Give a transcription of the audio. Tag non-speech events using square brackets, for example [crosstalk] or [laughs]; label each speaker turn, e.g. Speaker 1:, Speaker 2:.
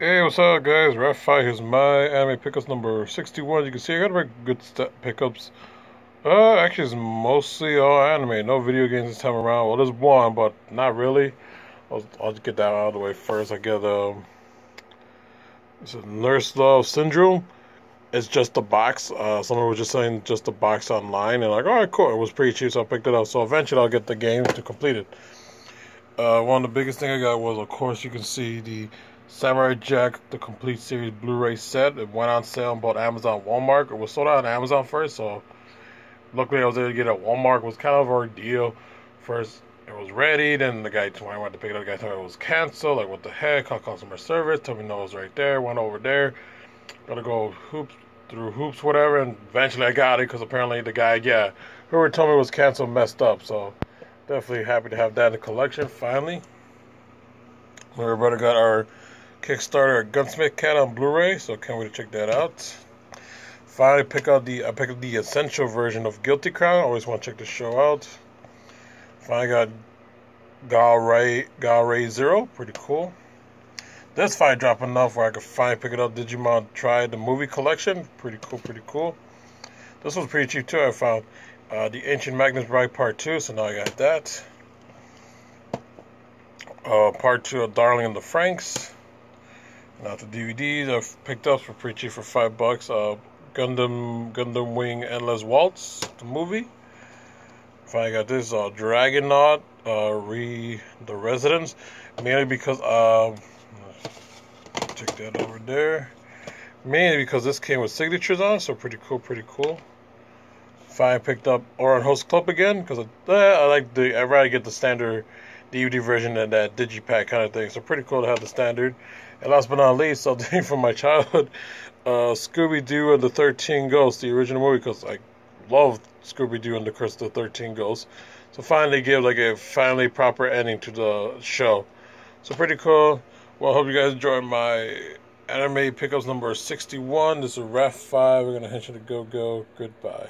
Speaker 1: Hey, what's up, guys? Fight. Here's my anime pickups number 61. You can see I got very good pickups. Uh, actually, it's mostly all anime. No video games this time around. Well, there's one, but not really. I'll, I'll get that out of the way first. I get um, it's a Nurse Love Syndrome. It's just a box. Uh, someone was just saying just a box online, and like, all right, cool. It was pretty cheap, so I picked it up. So eventually, I'll get the game to complete it. Uh, one of the biggest thing I got was, of course, you can see the Samurai Jack, the complete series Blu-ray set. It went on sale on both Amazon Walmart. It was sold out on Amazon first, so luckily I was able to get it at Walmart. It was kind of a ordeal. First, it was ready. Then the guy, when I went to pick it up, the guy told me it was canceled. Like, what the heck? Call customer service. Told me no, it was right there. Went over there. Gotta go hoops through hoops, whatever. And eventually I got it because apparently the guy, yeah, whoever told me it was canceled messed up. So definitely happy to have that in the collection finally. My brother got our Kickstarter Gunsmith Cat on Blu-ray, so can't wait to check that out. Finally, pick out the I picked up the essential version of Guilty Crown. Always want to check the show out. Finally got Gal Ray Galray Galray Zero, pretty cool. This fight dropped enough where I could finally pick it up. Digimon Tri the movie collection, pretty cool, pretty cool. This was pretty cheap too. I found uh, the Ancient Magus Bride Part Two, so now I got that. Uh, part two of Darling in the Franxx. Now the DVDs I've picked up for pretty cheap for five bucks. Uh, Gundam Gundam Wing Endless Waltz, the movie. Finally got this uh, Dragonaut uh, re the Resonance, mainly because um, check that over there. Mainly because this came with signatures on, so pretty cool, pretty cool. Finally picked up Ouran Host Club again because I, I like the I rather get the standard DVD version and that digipack kind of thing. So pretty cool to have the standard. And last but not least, [laughs] something from my childhood, uh, Scooby Doo and the Thirteen Ghosts, the original movie, because I love Scooby Doo and the Curse of the Thirteen Ghosts. So finally give like a finally proper ending to the show. So pretty cool. Well, I hope you guys enjoyed my anime pickups number 61. This is Rap5. We're going to hit you to go go. Goodbye.